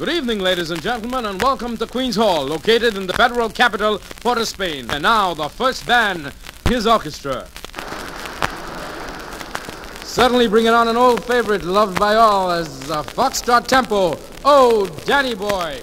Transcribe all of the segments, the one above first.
Good evening, ladies and gentlemen, and welcome to Queen's Hall, located in the federal capital, Port of Spain. And now, the first band, his orchestra. Suddenly bringing on an old favorite loved by all as a foxtrot tempo. Oh, Danny Boy.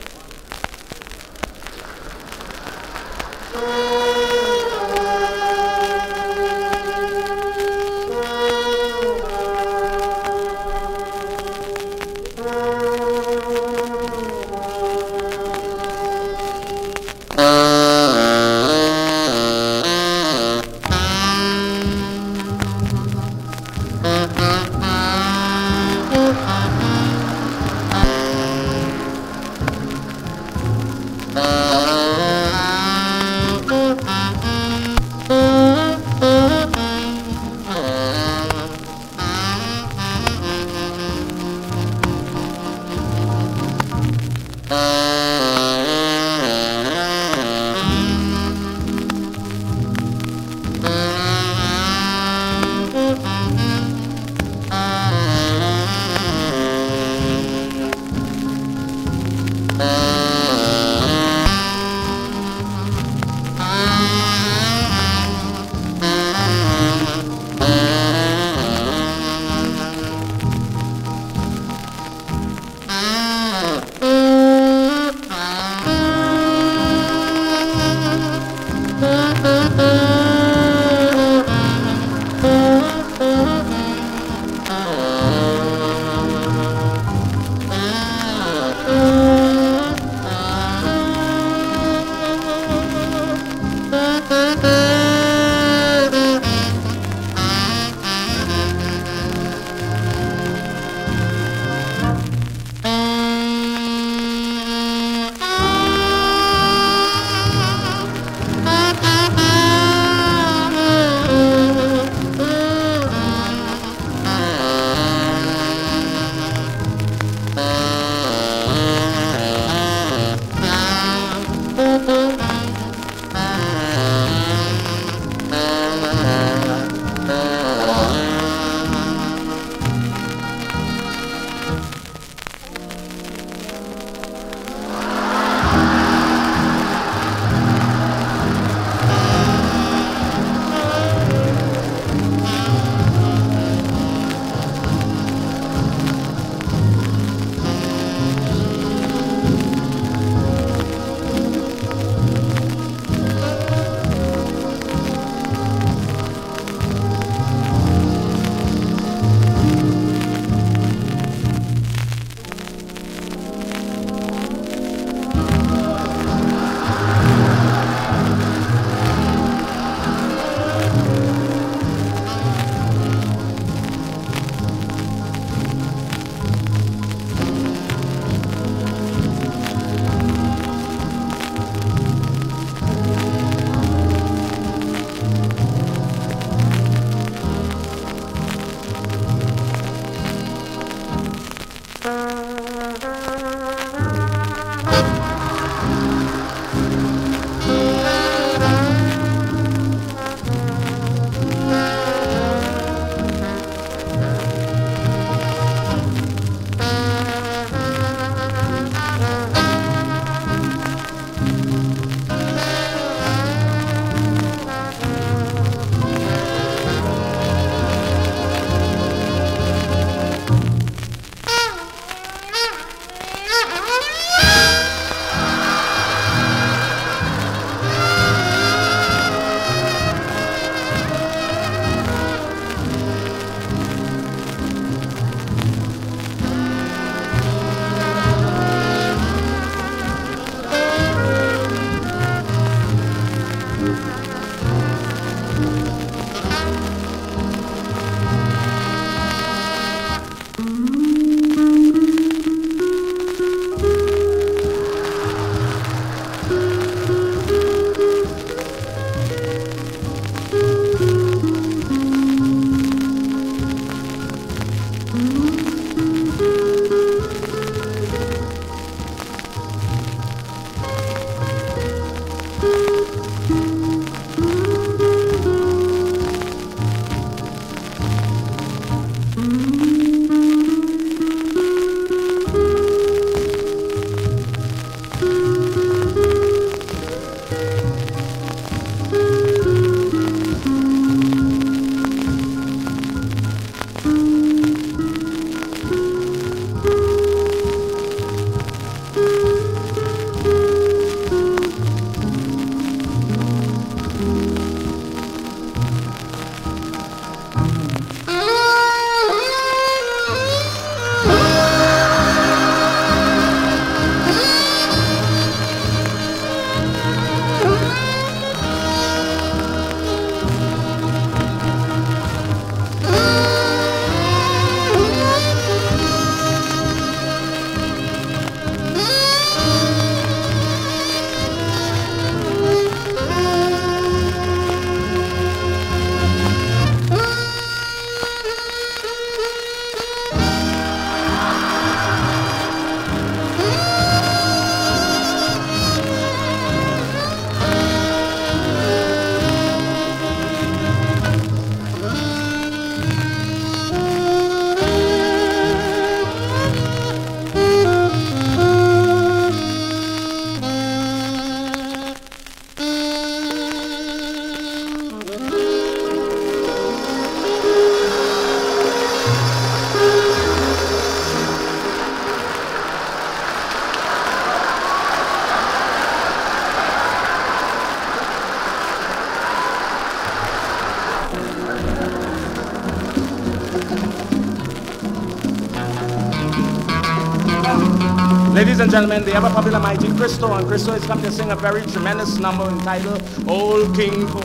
And gentlemen, the ever popular mighty Cristo, and Cristo is come to sing a very tremendous number entitled Old King Cole.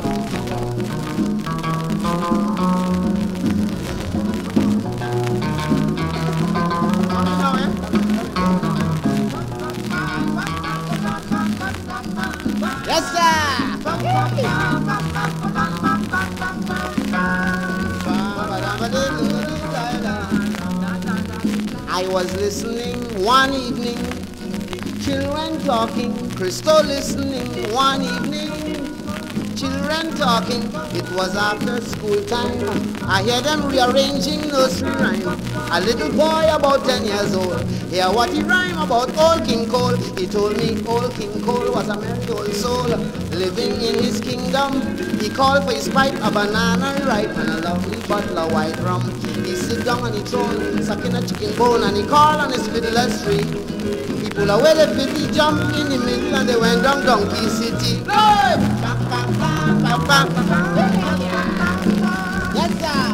Yes, sir. I was listening one evening, children talking, Cristo listening one evening, children talking. It was after school time. I hear them rearranging nursery rhyme. A little boy about 10 years old, hear what he rhyme about old King Cole. He told me old King Cole was a merry old soul, living in his kingdom. He called for his pipe, a banana ripe, and a lovely bottle of white rum. He sit down on the throne, sucking a chicken bone, and he called on his fiddler string. He pull away the fiddle, jump in the middle, and they went down Donkey City. Hey! Bam, bam, bam, bam, bam, bam. Yes, sir.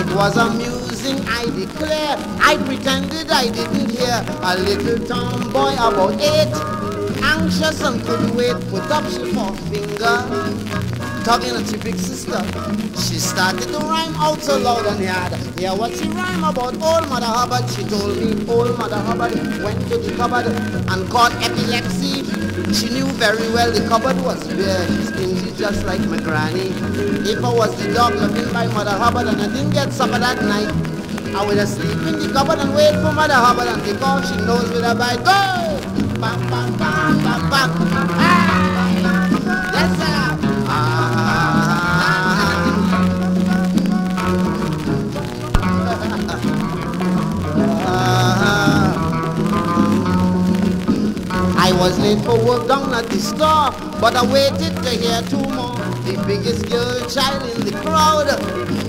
It was amusing, I declare. I pretended I didn't hear. A little tomboy about eight, anxious and couldn't wait, put up she forefinger at your big sister. She started to rhyme out so loud and hard. Yeah, what she rhyme about old Mother Hubbard? She told me old Mother Hubbard went to the cupboard and caught epilepsy. She knew very well the cupboard was bare, stingy just like my granny. If I was the dog looking by Mother Hubbard and I didn't get supper that night, I would have sleep in the cupboard and wait for Mother Hubbard and take off she knows where a buy. Go! Bam, bam, bam, bam, bam. Ah! Yes, sir. Was late for work down at the store, but I waited to hear two more. The biggest girl child in the crowd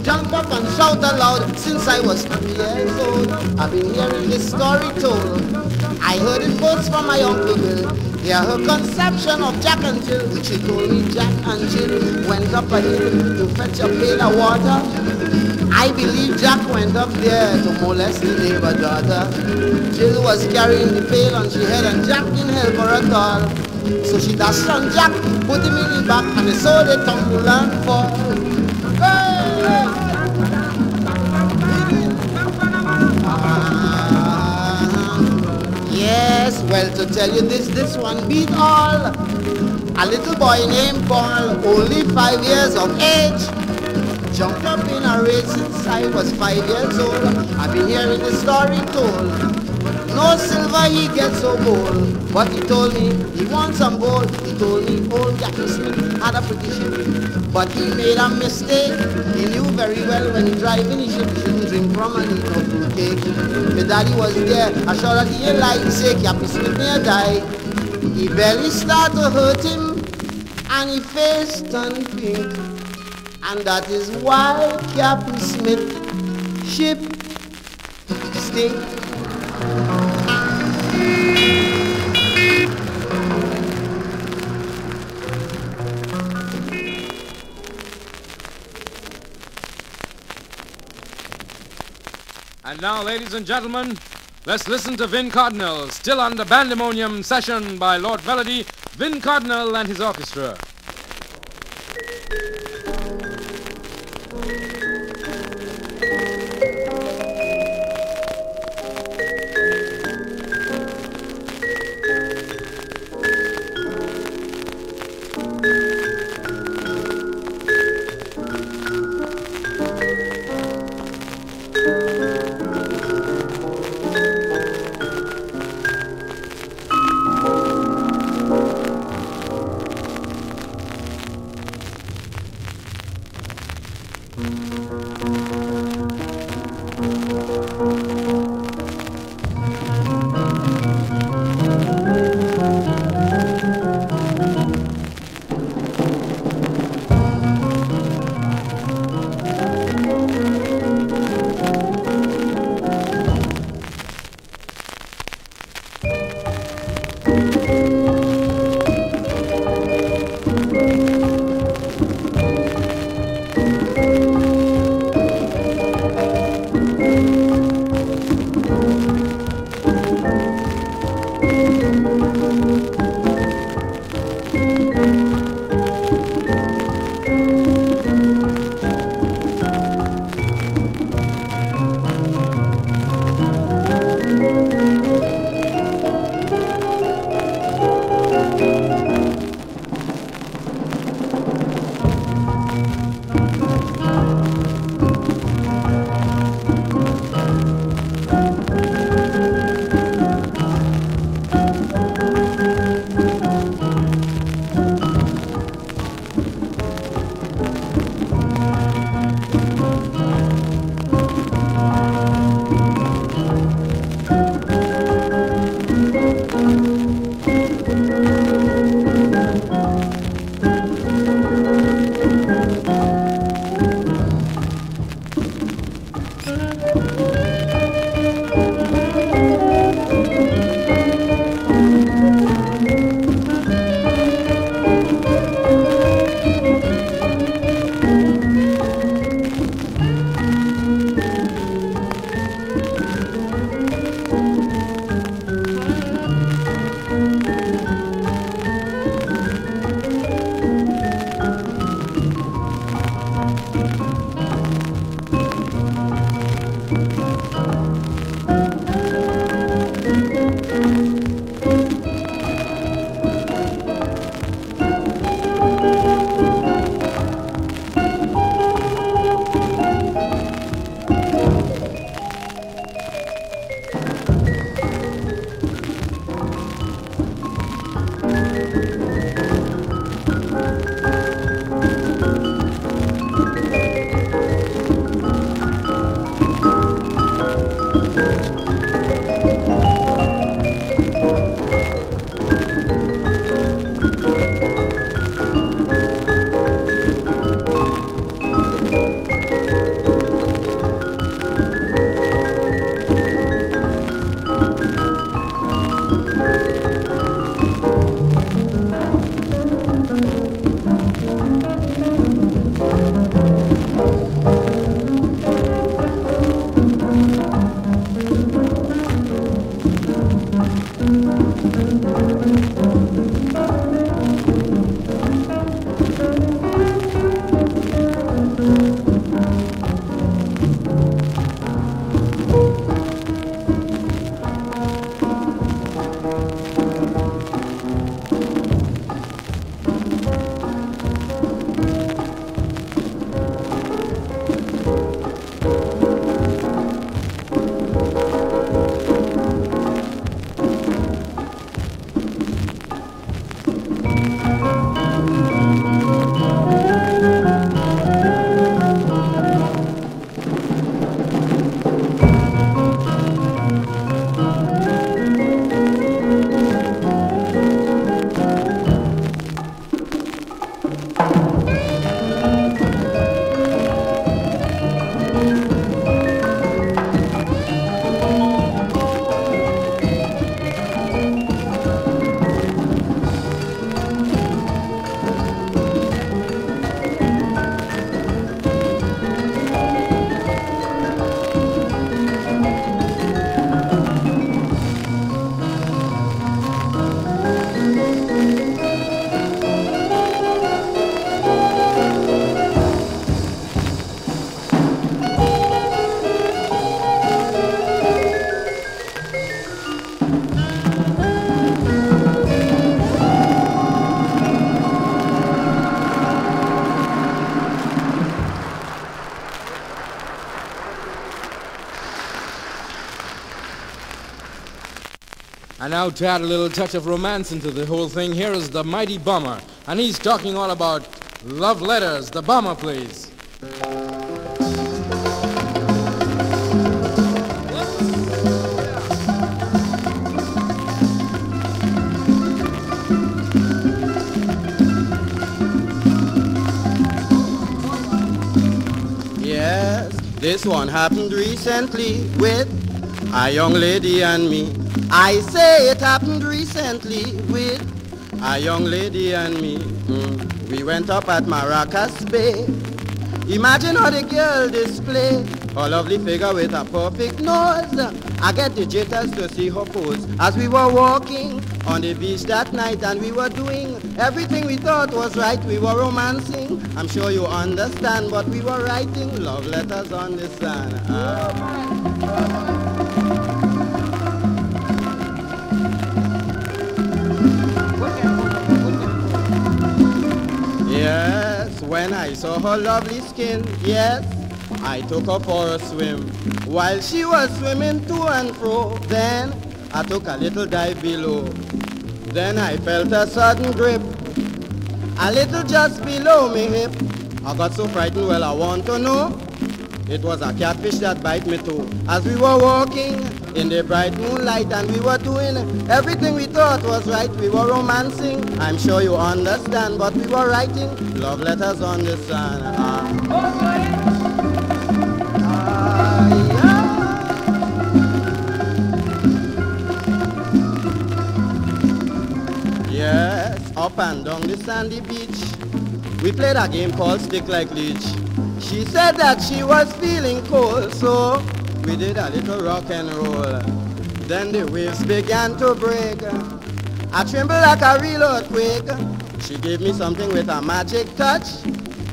jump up and shout aloud. Since I was three years old, I've been hearing this story told. I heard it first from my uncle Bill. Yeah, her conception of Jack and Jill, which she told me Jack and Jill went up a hill to fetch a pail of water. I believe Jack went up there to molest the neighbor daughter. Jill was carrying the pail on she head and Jack didn't help her at all. So she dashed on Jack, put him in the back and they saw they tumble and fall. Yes, well to tell you this, this one beat all. A little boy named Paul, only five years of age, jumped up in a race since I was five years old. I've been hearing the story told. No silver he gets so bold, but he told me he wants some gold. He told me old Jackie Smith had a pretty ship, but he made a mistake. He knew very well when he driving his ship, he shouldn't drink from and eat no fruitcake. My daddy was there, I sure that he ain't like say Captain Smith near die. He barely started to hurt him, and he face turned pink. And that is why Captain Smith ship stink. And now, ladies and gentlemen, let's listen to Vin Cardinal, still under bandemonium session by Lord Melody, Vin Cardinal and his orchestra. Now to add a little touch of romance into the whole thing, here is the Mighty Bomber. And he's talking all about love letters. The Bomber, please. Yes, this one happened recently with a young lady and me. I say it happened recently with a young lady and me. Mm. We went up at Maracas Bay. Imagine how the girl display a lovely figure with a perfect nose. I get the jitters to see her pose as we were walking on the beach that night and we were doing everything we thought was right. We were romancing. I'm sure you understand, but we were writing love letters on the sand. Yes, when I saw her lovely skin, yes, I took her for a swim. While she was swimming to and fro, then I took a little dive below. Then I felt a sudden grip, a little just below me hip. I got so frightened, well I want to know. It was a catfish that bite me too. As we were walking in the bright moonlight and we were doing everything we thought was right. We were romancing, I'm sure you understand, but we were writing love letters on the. Ah. Ah, yeah. Yes, up and down the sandy beach, we played a game called Stick Like Leech. She said that she was feeling cold, so we did a little rock and roll. Then the waves began to break. I trembled like a real earthquake. She gave me something with a magic touch.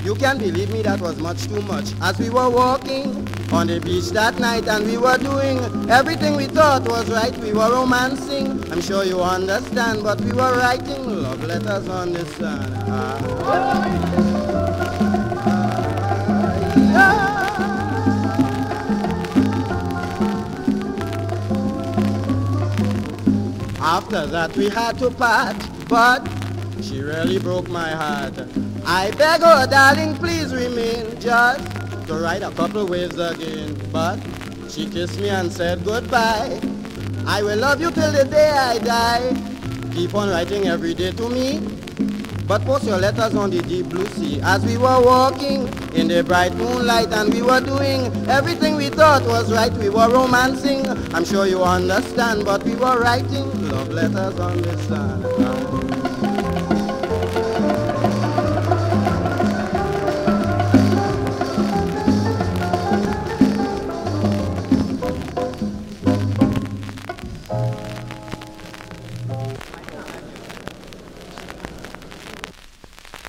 You can believe me, that was much too much. As we were walking on the beach that night and we were doing everything we thought was right. We were romancing, I'm sure you understand, but we were writing love letters on the sand. After that we had to part, but she really broke my heart. I beg her, darling, please remain just to ride a couple waves again. But she kissed me and said goodbye. I will love you till the day I die. Keep on writing every day to me. But post your letters on the deep blue sea as we were walking in the bright moonlight and we were doing everything we thought was right. We were romancing, I'm sure you understand, but we were writing love letters on the sand.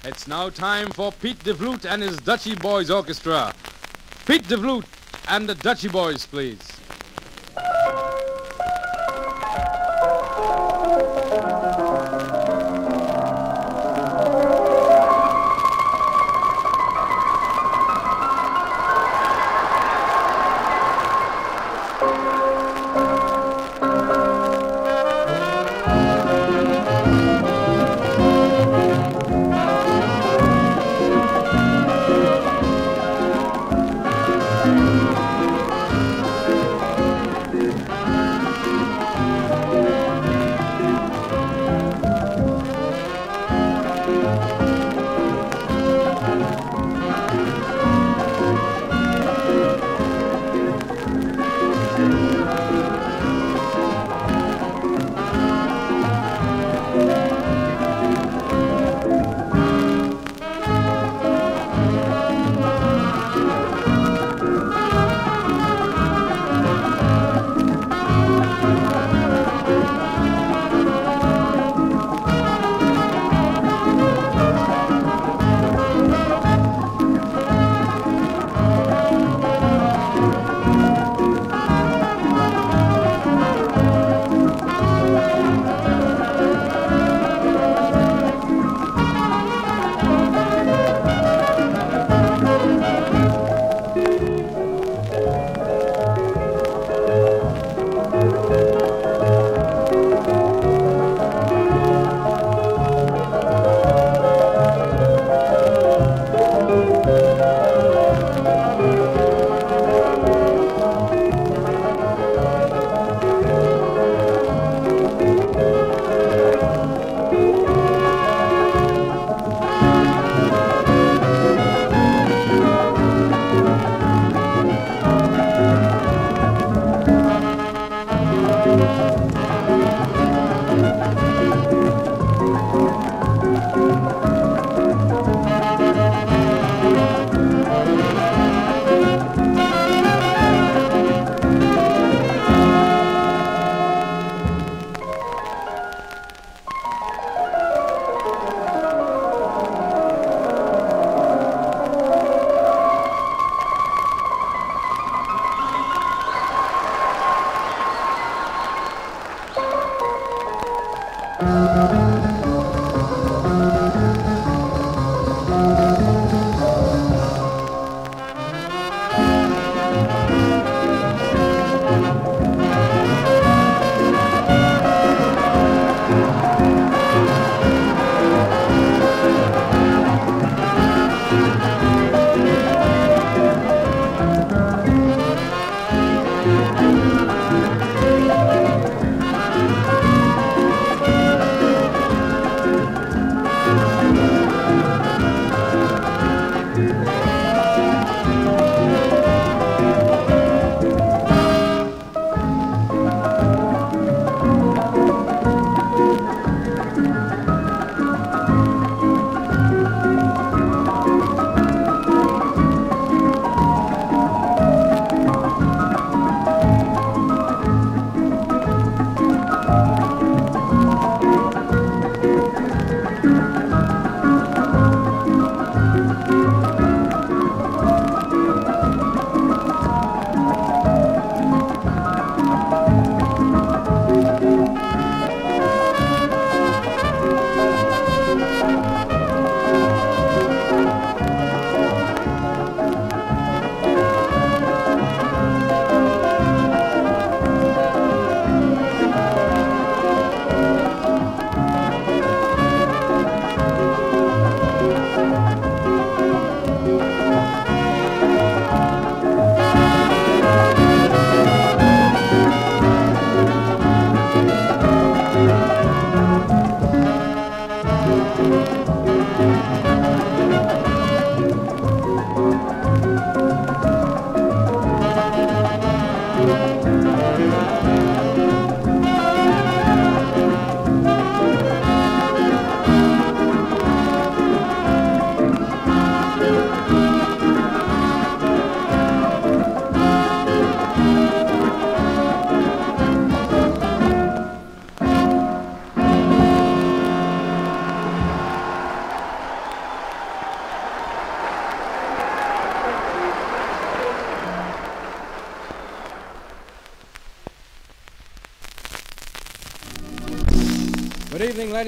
It's now time for Pete De Vlugt and his Dutchy Boys Orchestra. Pete De Vlugt and the Dutchy Boys, please.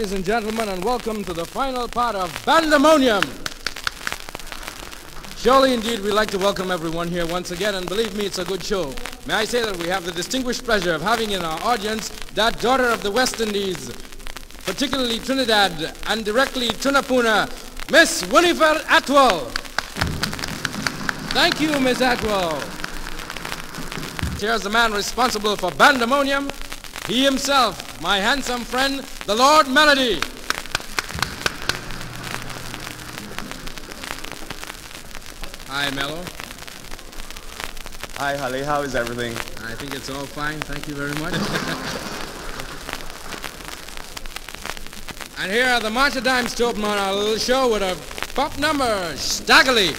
Ladies and gentlemen, and welcome to the final part of Bandemonium. Surely, indeed, we'd like to welcome everyone here once again, and believe me, it's a good show. May I say that we have the distinguished pleasure of having in our audience that daughter of the West Indies, particularly Trinidad and directly Tunapuna, Miss Winifred Atwell. Thank you, Miss Atwell. Here's the man responsible for Bandemonium, he himself, my handsome friend, the Lord Melody. Hi, Mello. Hi, Holly. How is everything? I think it's all fine. Thank you very much. and here are the March of Dimes to open on our little show with a pop number, Staggerlee.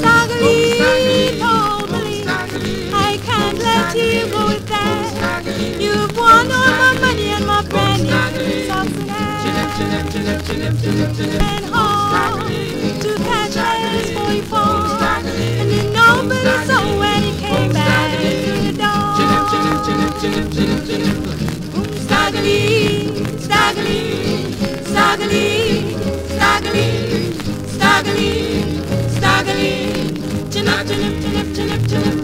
Staggerlee told Billy, I can't let you go with that. You've won all my money and my brand new socks and hats. And home his 44. And you know Billy so when he came back through the door. Staggerlee, staggly, staggly, staggly, staggly, staggly, chin up, chin up, chin up, chin up, chin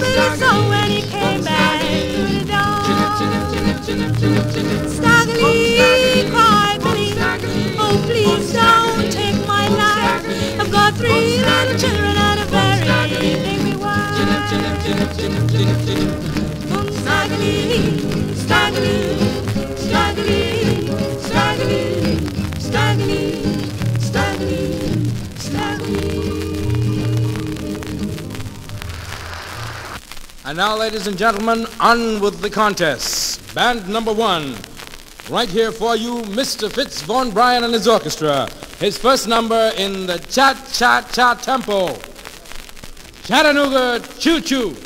then nobody when he came back through the door. Staggerlee cried Billy, oh please don't take my life. I've got three little children and a very big wife. Um, Staggerlee, staggly, staggly, staggly, staggly, And now, ladies and gentlemen, on with the contest. Band number one. Right here for you, Mr. Fitz Vaughan Bryan and his orchestra. His first number in the cha-cha-cha tempo. Chattanooga Choo-Choo.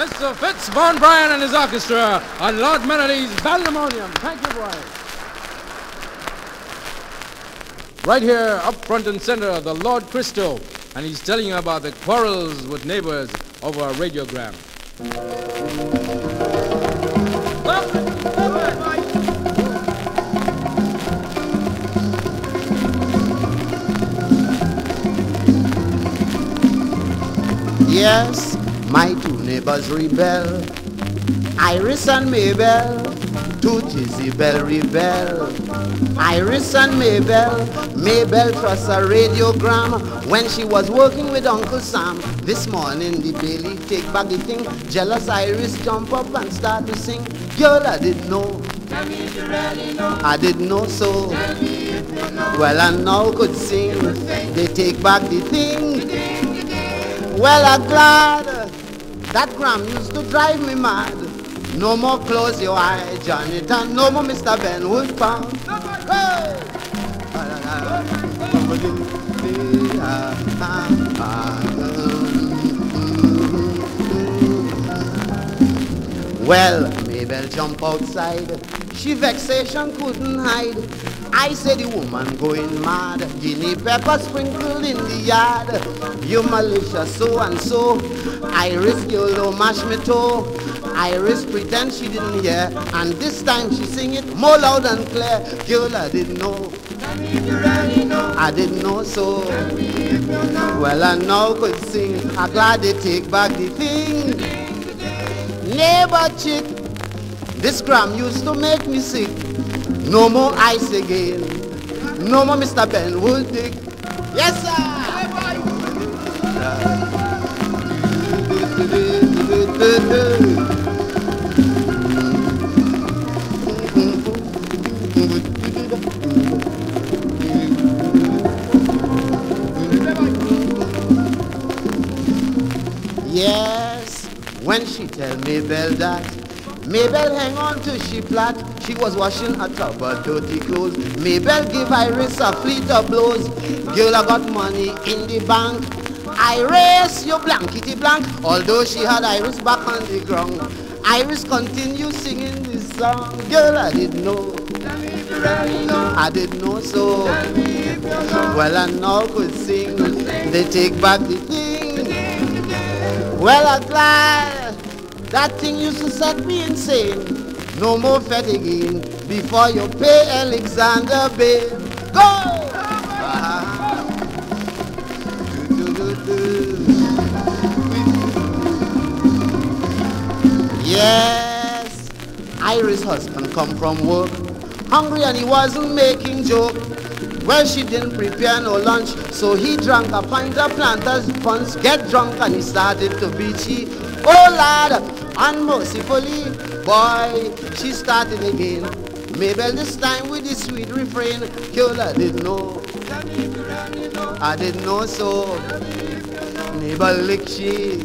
Mr. Fitz Vaughan Bryan and his orchestra on Lord Melody's Bandemonium. Thank you, Bryan. Right here, up front and center, the Lord Cristo, and he's telling you about the quarrels with neighbors over a radiogram. Yes, my two neighbors rebel. Iris and Mabel, to Jezebel rebel. Iris and Mabel, Mabel trusts a radiogram when she was working with Uncle Sam. This morning the Bailey take back the thing. Jealous Iris jump up and start to sing. Girl, I didn't know. Tell me if you really know. I didn't know so. Tell me if you know. Well, I now could sing. They take back the thing. Well, I'm glad that Gram used to drive me mad. No more close your eye, Jonathan. No more Mr. Ben Woodpound. Hey! Well, Mabel jump outside. She vexation couldn't hide. I said the woman going mad. Guinea pepper sprinkled in the yard. You malicious so and so. Iris girl mash me toe. Iris pretend she didn't hear. And this time she sing it more loud and clear. Girl, I didn't know. I didn't know so. Well, I now could sing. I'm glad they take back the thing. Neighbor chick, this gram used to make me sick. No more ice again. No more Mr. Ben Woodick. Yes, sir. Yes, when she tell Mabel that Mabel hang on to she flat. She was washing a tub of dirty clothes. Mabel gave Iris a fleet of blows. Girl, I got money in the bank. Iris, you blankety blank. Although she had Iris back on the ground. Iris continued singing this song. Girl, I didn't know. I didn't know so. Well, I now could sing. They take back the thing. Well, I'm glad that thing used to set me insane. No more fat again before you pay Alexander Babe. Go! Yes, Iris' husband come from work, hungry and he wasn't making joke. Well, she didn't prepare no lunch, so he drank a pint of planters punch, get drunk and he started to beat she. Oh lad, unmercifully, boy, she started again. Mabel this time with the sweet refrain, I didn't know. I didn't know so. Neighbor lick she,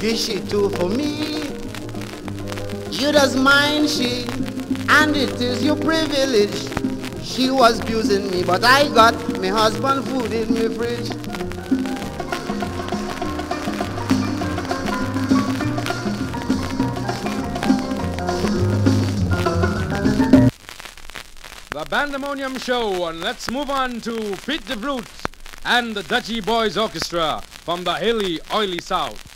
give she too for me. You does mind she, and it is your privilege. She was abusing me, but I got my husband food in my fridge. Bandemonium Show, and let's move on to Pete De Vlugt and the Dutchy Boys Orchestra from the hilly, oily South.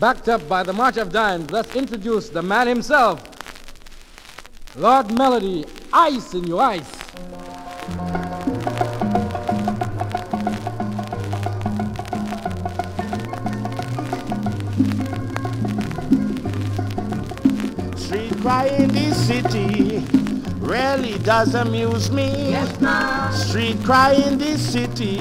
Backed up by the March of Dimes, let's introduce the man himself, Lord Melody, Ice in Your Ice. Street cry in this city really does amuse me. Street cry in this city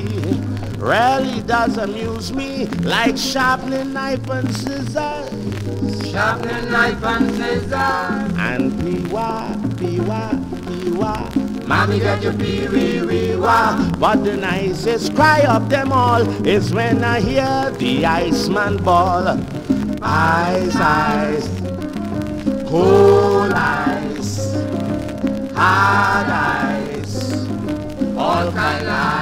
really does amuse me. Like sharpening knife and scissors. Sharpening knife and scissors. And pee-wah, pee-wah, pee-wah. Mommy got your pee wee wee wah. But the nicest cry of them all is when I hear the Iceman ball. Ice, ice, cold ice, hard ice, all kind of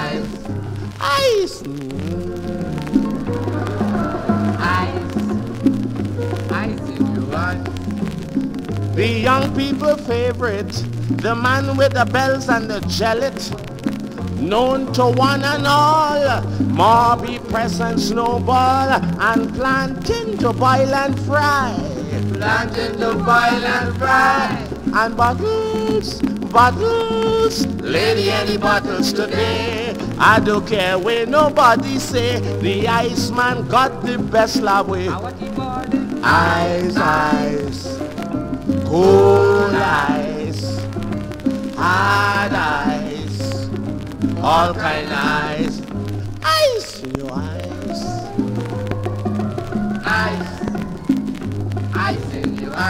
The young people favorite, the man with the bells and the jellet, known to one and all, Marby press and snowball, and planting to boil and fry, Planting to boil and fry. and bottles, bottles, lady any bottles today. I don't care where nobody say, the Iceman got the best love with. What you bought? Ice, ice, cold ice, hard ice, all kind of ice. In your eyes. Ice.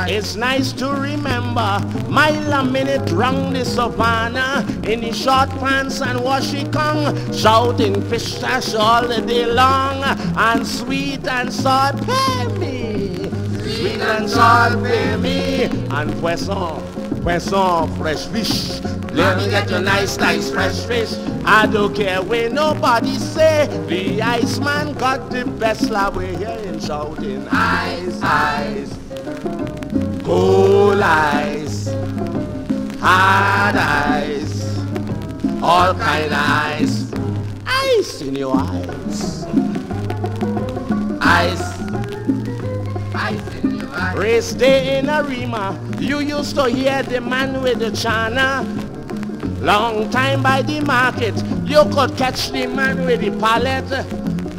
It's nice to remember mile a minute round the savannah in the short pants and washington, shouting fish all the day long and sweet and pay me, pay me and poisson, poisson fresh fish. Let me get your nice, nice fresh fish. I don't care where nobody say the Iceman got the best love We're hearing shouting ice, ice. Cold ice, hard ice, all kind of ice, ice in your eyes, ice. Race day in Arima, you used to hear the man with the china. Long time by the market, you could catch the man with the pallet.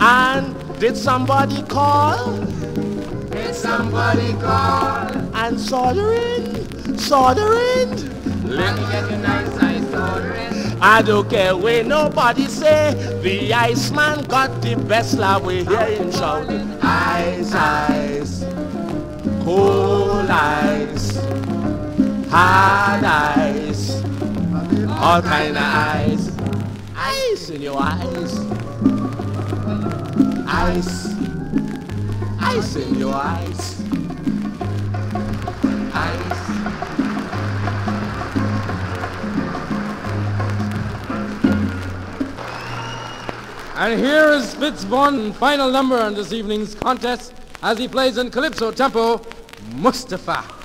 And did somebody call? Did somebody call? And soldering, soldering. Let me get your nice ice ordering. I don't care where nobody say the Iceman got the best love we hear him shouting ice ice cold ice hard ice all kind of ice ice in your eyes. Ice ice in your eyes. Ice And here is Fitz Vaughan, final number in this evening's contest, as he plays in Calypso tempo, Mustafa.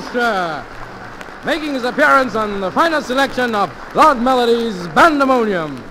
Orchestra, making his appearance on the final selection of Lord Melody's Bandemonium.